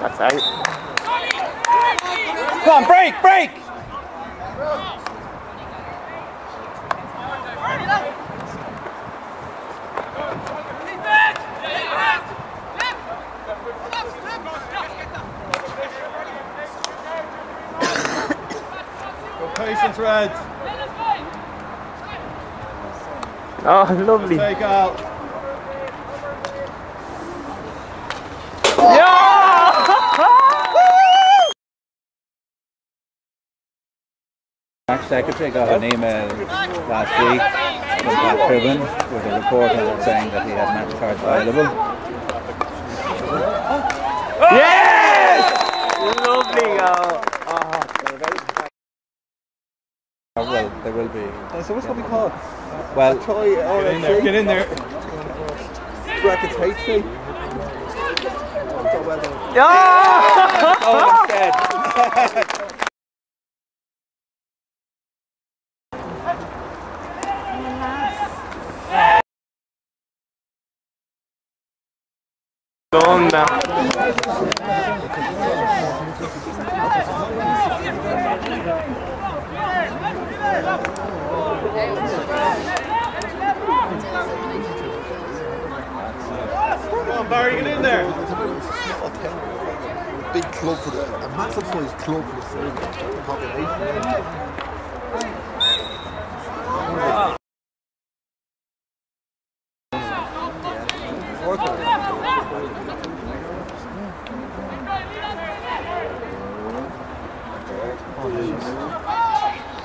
That's out. Come on, break, break! Patience, Red. Oh, lovely. Take out. Match secretary got an email last week from Pat Cribben with a report on it saying that he had match cards available. Yes! Lovely. Oh, oh. Oh, well, there will be. So what's going to be called? Well, Toy or Get in there, get in there. Brackets HC. Yeah! oh, it's dead. Donna. Come on, Barry, get in there. Big club for the, a massive sized club for the city. Population.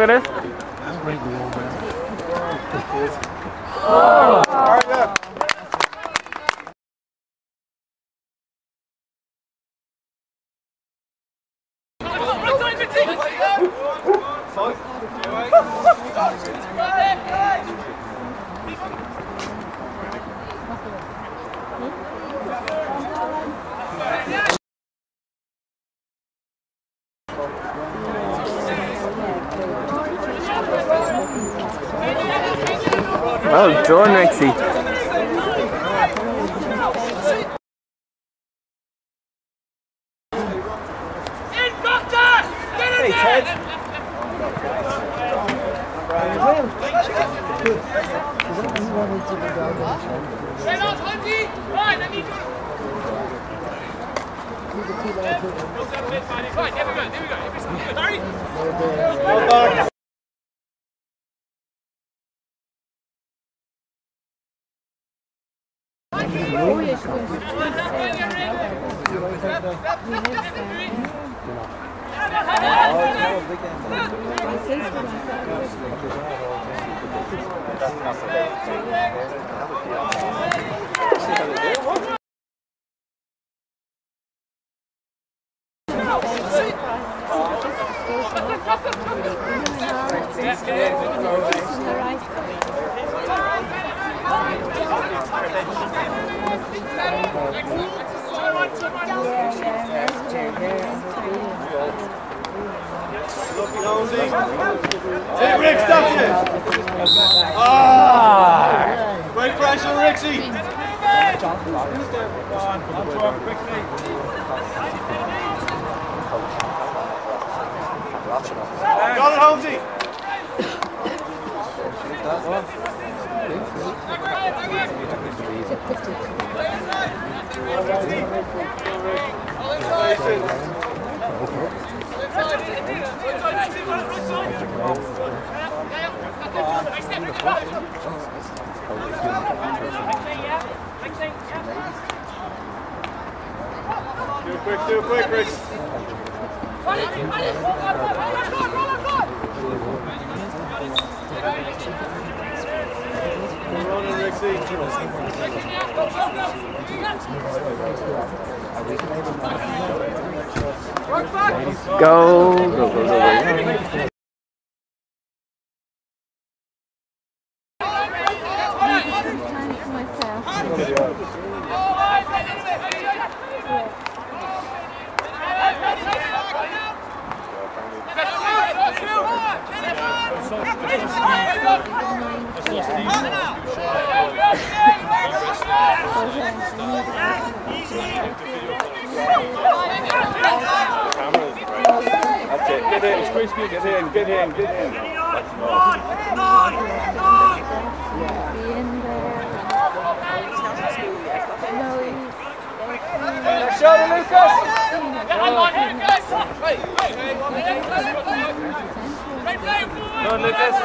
look at this. Well done, Rexy. Hey, Ted. Well back. Lovely, Genau. Quick, do it quick, Rich. Running, Rixie. Go, go, go, go, go. time for myself. That's it. Get in. Get in, get in, get in there. No, Shoulder, Lucas! Go on, Lucas.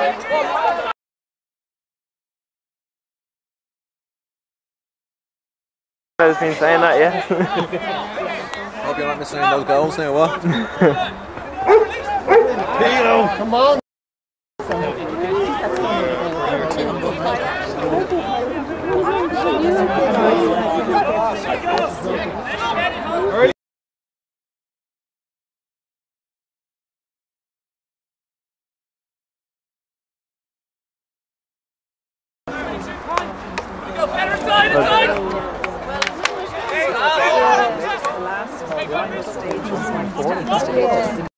I've been saying that, yeah. Hope you're not missing any of those goals now, what? Yeah. Oh.